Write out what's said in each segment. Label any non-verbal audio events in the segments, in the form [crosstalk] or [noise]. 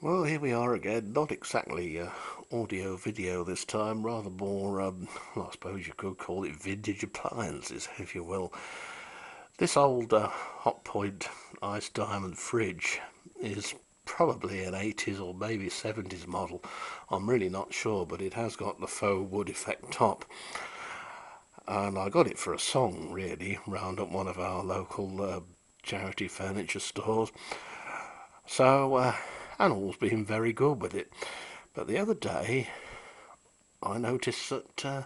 Well, here we are again. Not exactly uh, audio video this time, rather more, um, well, I suppose you could call it vintage appliances, if you will. This old uh, Hotpoint Iced Diamond fridge is probably an 80s or maybe 70s model. I'm really not sure, but it has got the faux wood effect top. And I got it for a song, really, round up one of our local uh, charity furniture stores. So, uh, and all's been very good with it. But the other day, I noticed that uh,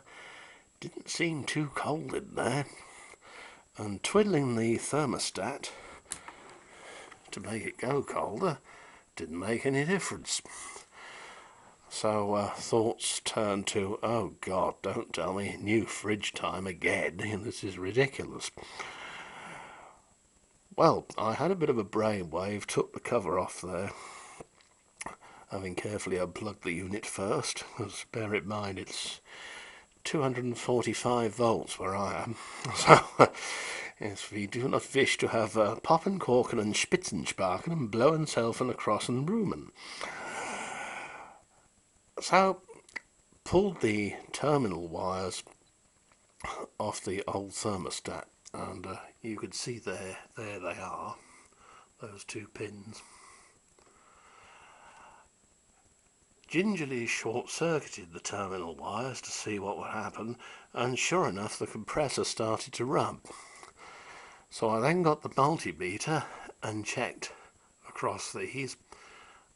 didn't seem too cold in there, and twiddling the thermostat to make it go colder didn't make any difference. So uh, thoughts turned to, oh God, don't tell me new fridge time again. [laughs] This is ridiculous. Well, I had a bit of a brainwave, took the cover off there, having carefully unplugged the unit first, because bear in mind it's 245 volts where I am. [laughs] So, yes, we do not wish to have uh, poppen, and spitzensparken and blowen selfen across and broomen. So, pulled the terminal wires off the old thermostat and uh, you could see there, there they are, those two pins. Gingerly short-circuited the terminal wires to see what would happen and sure enough the compressor started to rub. So I then got the multimeter and checked across these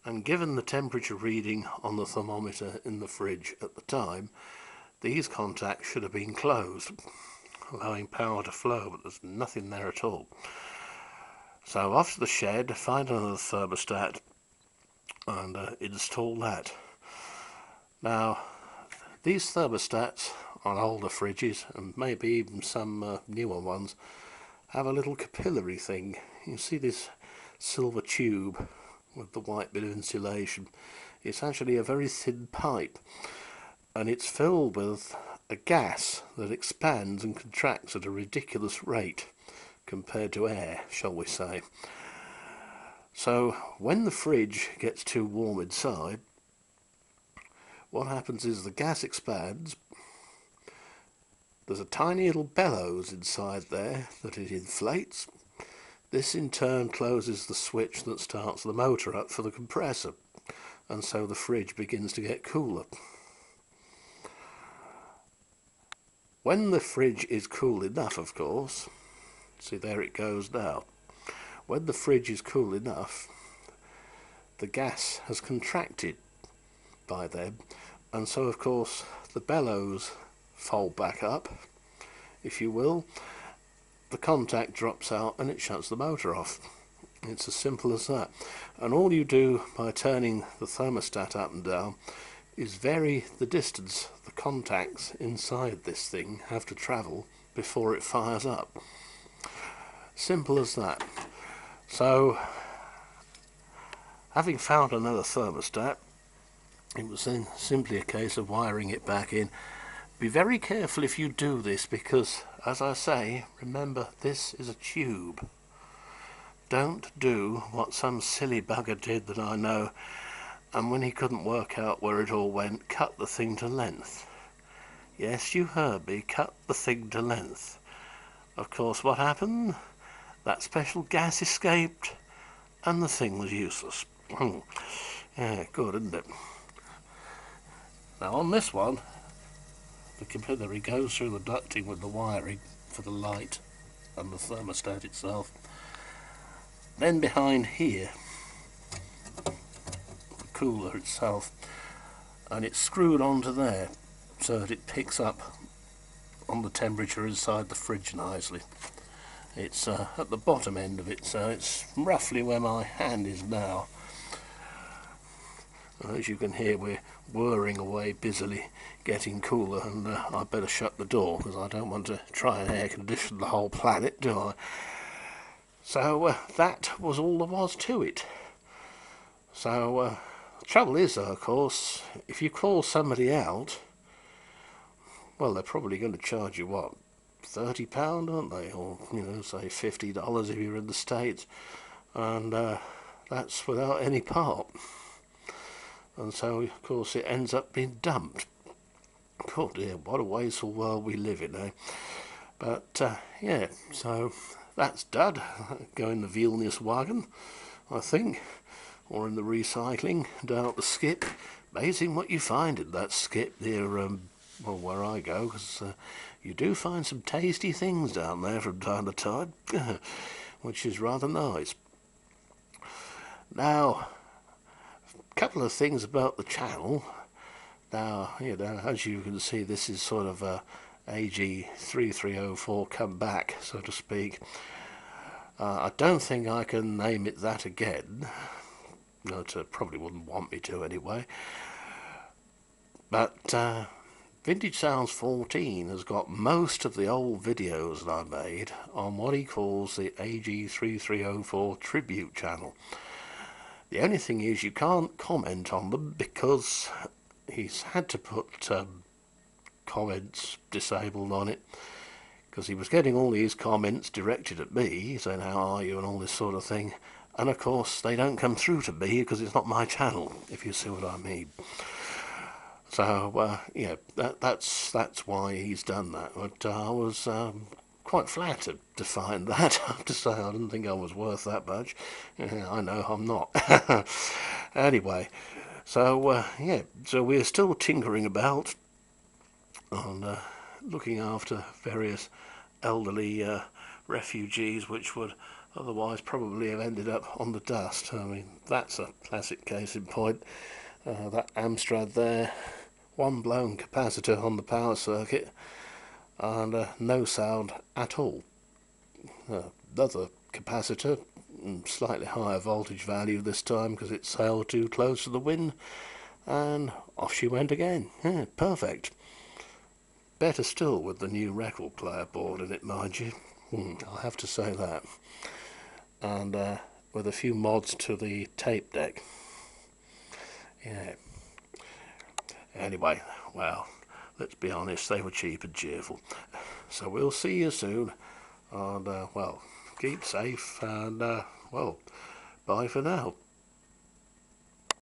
and given the temperature reading on the thermometer in the fridge at the time these contacts should have been closed allowing power to flow but there's nothing there at all. So off to the shed, find another thermostat and uh, install that. Now, these thermostats on older fridges, and maybe even some uh, newer ones, have a little capillary thing. You see this silver tube with the white bit of insulation. It's actually a very thin pipe, and it's filled with a gas that expands and contracts at a ridiculous rate compared to air, shall we say. So when the fridge gets too warm inside, what happens is the gas expands. There's a tiny little bellows inside there that it inflates. This in turn closes the switch that starts the motor up for the compressor and so the fridge begins to get cooler. When the fridge is cool enough of course, see there it goes now, when the fridge is cool enough the gas has contracted by them and so of course the bellows fold back up if you will. The contact drops out and it shuts the motor off. It's as simple as that. And all you do by turning the thermostat up and down is vary the distance the contacts inside this thing have to travel before it fires up. Simple as that. So having found another thermostat it was then simply a case of wiring it back in. Be very careful if you do this because, as I say, remember this is a tube. Don't do what some silly bugger did that I know and when he couldn't work out where it all went, cut the thing to length. Yes, you heard me, cut the thing to length. Of course, what happened? That special gas escaped and the thing was useless. Hmm. yeah, good, isn't it? Now on this one, the capillary goes through the ducting with the wiring for the light and the thermostat itself. Then behind here, the cooler itself, and it's screwed onto there so that it picks up on the temperature inside the fridge nicely. It's uh, at the bottom end of it, so it's roughly where my hand is now. As you can hear, we're whirring away busily, getting cooler, and uh, I better shut the door because I don't want to try and air condition the whole planet, do I? So uh, that was all there was to it. So uh, the trouble is, of course, if you call somebody out, well, they're probably going to charge you what, thirty pound, aren't they? Or you know, say fifty dollars if you're in the states, and uh, that's without any part. And so of course it ends up being dumped. Oh dear, what a wasteful world we live in, eh? But uh, yeah, so that's dud. [laughs] Go in the Vilnius wagon, I think, or in the recycling down at the skip. Amazing what you find in that skip near, um, well, where I go, because uh, you do find some tasty things down there from time to time, [laughs] which is rather nice. Now, couple of things about the channel. Now, you know, as you can see, this is sort of a AG3304 come back, so to speak. Uh, I don't think I can name it that again. No, it uh, probably wouldn't want me to anyway. But uh, Vintage Sounds 14 has got most of the old videos that I made on what he calls the AG3304 tribute channel. The only thing is you can't comment on them because he's had to put um, comments disabled on it. Because he was getting all these comments directed at me saying how are you? and all this sort of thing. And of course they don't come through to me because it's not my channel if you see what I mean. So uh, yeah that, that's that's why he's done that. But uh, I was um, quite flattered to find [laughs] that I have to say I didn't think I was worth that much yeah, I know I'm not [laughs] anyway so uh, yeah so we're still tinkering about on uh, looking after various elderly uh, refugees which would otherwise probably have ended up on the dust. I mean, that's a classic case in point. Uh, that Amstrad there, one blown capacitor on the power circuit, and uh, no sound at all. Uh, another capacitor, mm, slightly higher voltage value this time because it sailed too close to the wind, and off she went again. Yeah, perfect. Better still with the new record player board in it, mind you. Hmm, I'll have to say that. And uh, with a few mods to the tape deck. Yeah. Anyway, well, let's be honest, they were cheap and cheerful. So we'll see you soon. And, uh, well, keep safe and, uh, well, bye for now.